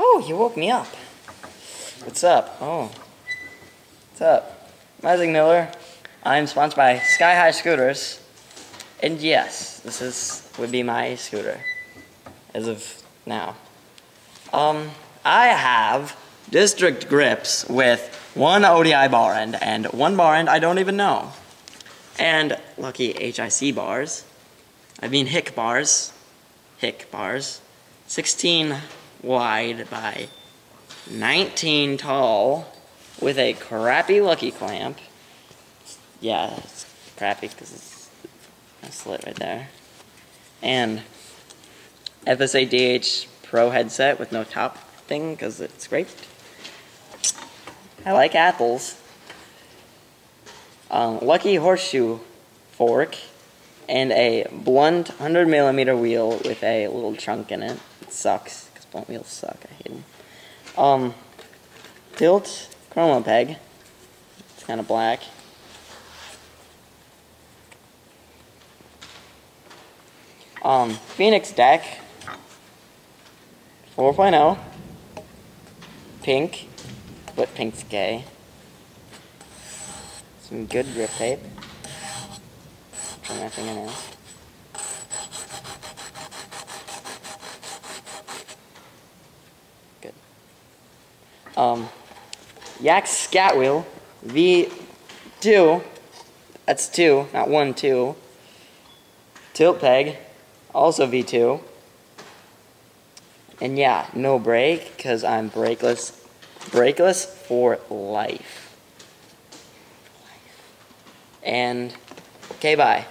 Oh, you woke me up. What's up? Oh. What's up? Issac Miller. I'm sponsored by Sky High Scooters. And yes, this is would be my scooter as of now. Um, I have district grips with one ODI bar end and one bar end I don't even know. And lucky HIC bars. I mean Hick bars. Hick bars. 16 wide by 19 tall with a crappy lucky clamp. Yeah, it's crappy because it's a slit right there. And FSA DH Pro headset with no top thing because it's scraped. I like apples. Um, lucky horseshoe fork and a blunt 100 millimeter wheel with a little chunk in it. It sucks because blunt wheels suck. I hate them. Um, tilt chroma peg. It's kind of black. Um, Phoenix deck. 4.0. Pink. But pink's gay. Some good grip tape. For my fingernails. Good. Um, Yak Scat Wheel V2. That's two, not one, two. Tilt peg, also V2. And yeah, no brake, because I'm brakeless. Brakeless for life. And, okay, bye.